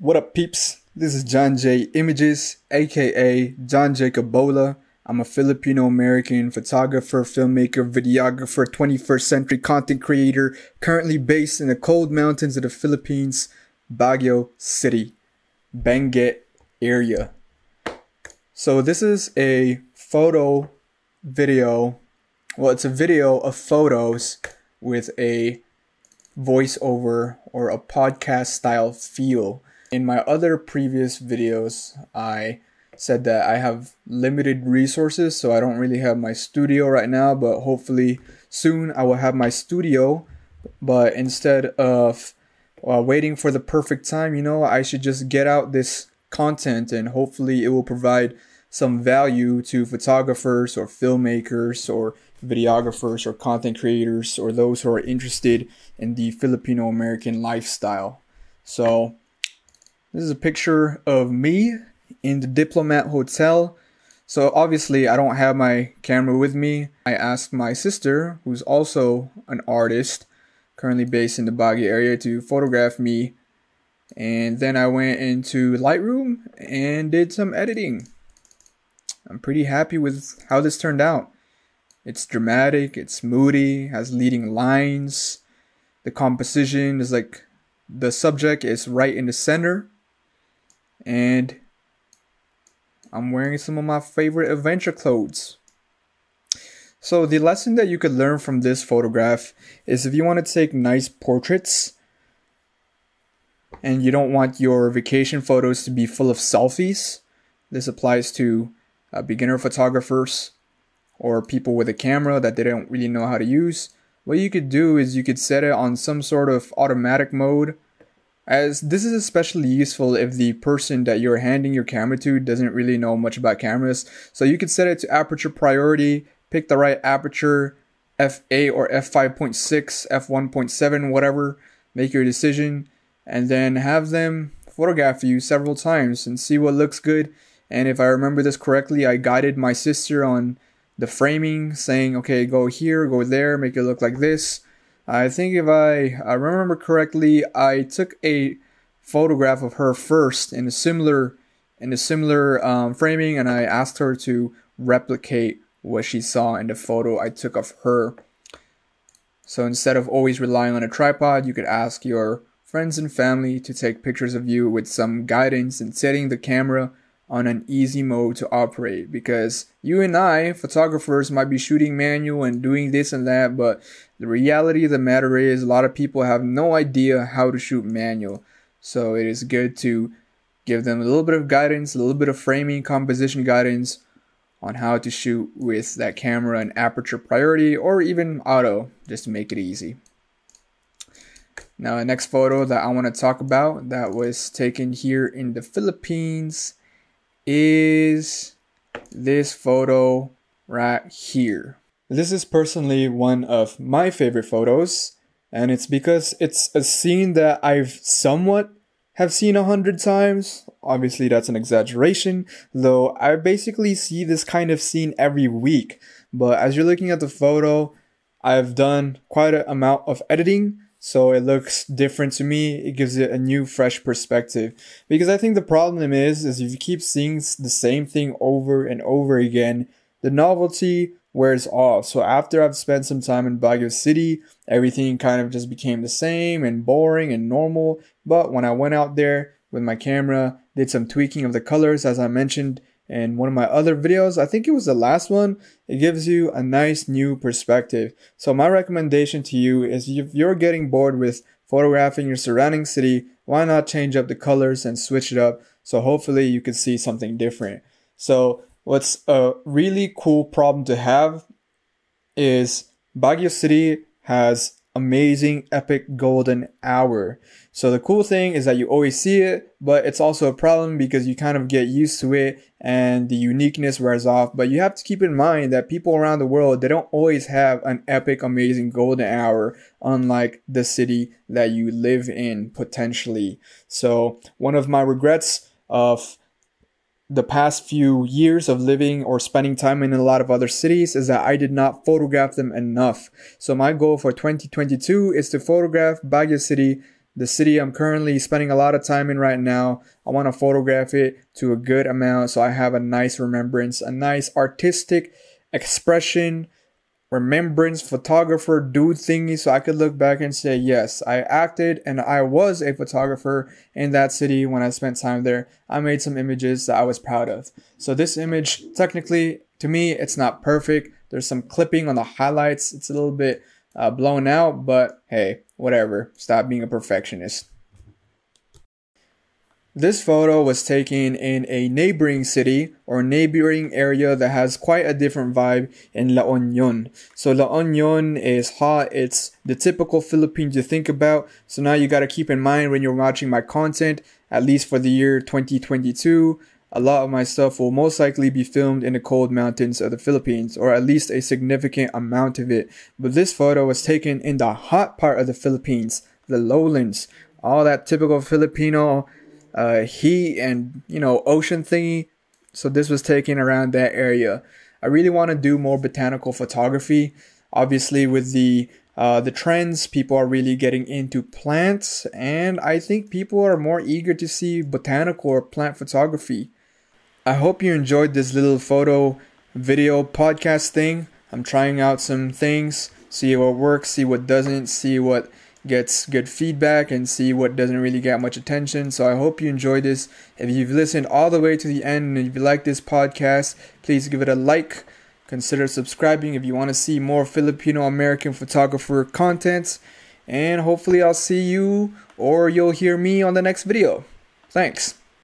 What up, peeps? This is John J. Images, aka John Jacob Bola. I'm a Filipino American photographer, filmmaker, videographer, 21st century content creator, currently based in the cold mountains of the Philippines, Baguio City, Benguet area. So, this is a photo video. Well, it's a video of photos with a voiceover or a podcast style feel. In my other previous videos, I said that I have limited resources, so I don't really have my studio right now, but hopefully soon I will have my studio. But instead of uh, waiting for the perfect time, you know, I should just get out this content and hopefully it will provide some value to photographers or filmmakers or videographers or content creators or those who are interested in the Filipino American lifestyle. So, this is a picture of me in the Diplomat Hotel. So obviously I don't have my camera with me. I asked my sister, who's also an artist, currently based in the Baguio area, to photograph me. And then I went into Lightroom and did some editing. I'm pretty happy with how this turned out. It's dramatic, it's moody, has leading lines. The composition is like the subject is right in the center and I'm wearing some of my favorite adventure clothes. So the lesson that you could learn from this photograph is if you want to take nice portraits and you don't want your vacation photos to be full of selfies, this applies to uh, beginner photographers or people with a camera that they don't really know how to use. What you could do is you could set it on some sort of automatic mode as this is especially useful if the person that you're handing your camera to doesn't really know much about cameras. So you could set it to aperture priority, pick the right aperture, f8 or f5.6, f1.7, whatever, make your decision, and then have them photograph you several times and see what looks good. And if I remember this correctly, I guided my sister on the framing, saying, okay, go here, go there, make it look like this. I think if I, I remember correctly, I took a photograph of her first in a similar in a similar um, framing, and I asked her to replicate what she saw in the photo I took of her. So instead of always relying on a tripod, you could ask your friends and family to take pictures of you with some guidance in setting the camera on an easy mode to operate because you and I, photographers, might be shooting manual and doing this and that, but the reality of the matter is a lot of people have no idea how to shoot manual. So it is good to give them a little bit of guidance, a little bit of framing, composition guidance on how to shoot with that camera and aperture priority or even auto just to make it easy. Now, the next photo that I want to talk about that was taken here in the Philippines is this photo right here. This is personally one of my favorite photos, and it's because it's a scene that I've somewhat have seen a hundred times. Obviously, that's an exaggeration, though I basically see this kind of scene every week. But as you're looking at the photo, I've done quite an amount of editing so it looks different to me. It gives it a new, fresh perspective. Because I think the problem is, is if you keep seeing the same thing over and over again, the novelty wears off. So after I've spent some time in Baguio City, everything kind of just became the same and boring and normal. But when I went out there with my camera, did some tweaking of the colors, as I mentioned, in one of my other videos. I think it was the last one. It gives you a nice new perspective. So my recommendation to you is if you're getting bored with photographing your surrounding city, why not change up the colors and switch it up so hopefully you can see something different. So what's a really cool problem to have is Baguio City has amazing epic golden hour. So the cool thing is that you always see it, but it's also a problem because you kind of get used to it and the uniqueness wears off. But you have to keep in mind that people around the world, they don't always have an epic, amazing golden hour, unlike the city that you live in potentially. So one of my regrets of the past few years of living or spending time in a lot of other cities is that I did not photograph them enough. So my goal for 2022 is to photograph Baguio City the city I'm currently spending a lot of time in right now. I want to photograph it to a good amount so I have a nice remembrance, a nice artistic expression, remembrance photographer dude thingy so I could look back and say, yes, I acted and I was a photographer in that city when I spent time there. I made some images that I was proud of. So this image, technically, to me, it's not perfect. There's some clipping on the highlights. It's a little bit uh, blown out, but hey, whatever. Stop being a perfectionist. This photo was taken in a neighboring city or neighboring area that has quite a different vibe in La Union. So La Union is hot. It's the typical Philippines you think about. So now you got to keep in mind when you're watching my content, at least for the year 2022, a lot of my stuff will most likely be filmed in the cold mountains of the Philippines, or at least a significant amount of it. But this photo was taken in the hot part of the Philippines, the lowlands, all that typical Filipino uh, heat and you know ocean thingy. So this was taken around that area. I really want to do more botanical photography. Obviously, with the uh, the trends, people are really getting into plants, and I think people are more eager to see botanical or plant photography. I hope you enjoyed this little photo video podcast thing. I'm trying out some things, see what works, see what doesn't, see what gets good feedback and see what doesn't really get much attention. So I hope you enjoyed this. If you've listened all the way to the end and if you like this podcast, please give it a like. Consider subscribing if you want to see more Filipino American photographer content. And hopefully I'll see you or you'll hear me on the next video. Thanks.